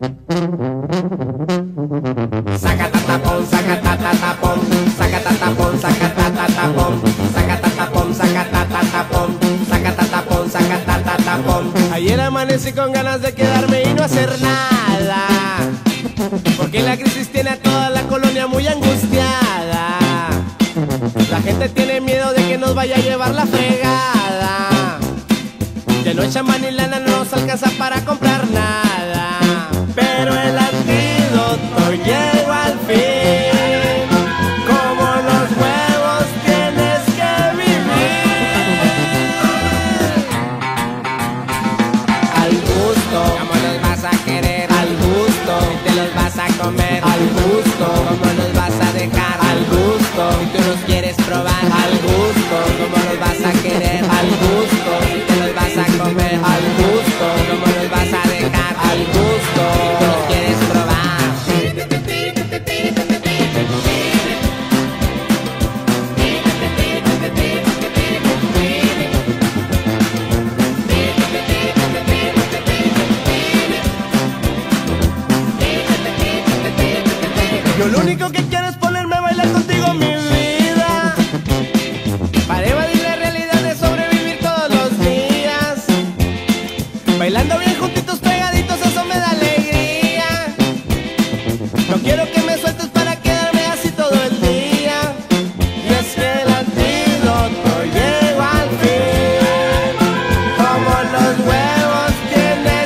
Sacatatapón, sacatatapón, sacatatapón, sacatatapón, sacatatapón, sacatatapón, sacatatapón, sacatatapón. Ayer amanecí con ganas de quedarme y no hacer nada. Porque la crisis tiene a toda la colonia muy angustiada. La gente tiene miedo de que nos vaya a llevar la fregada. De noche a Manilana no nos alcanza para comprar nada. Vas a querer. Al gusto, te los vas a comer. Al gusto, como los vas a dejar. Al gusto, tú los quieres probar. Al gusto, como los vas a querer. Al gusto, Yo lo único que quiero es ponerme a bailar contigo.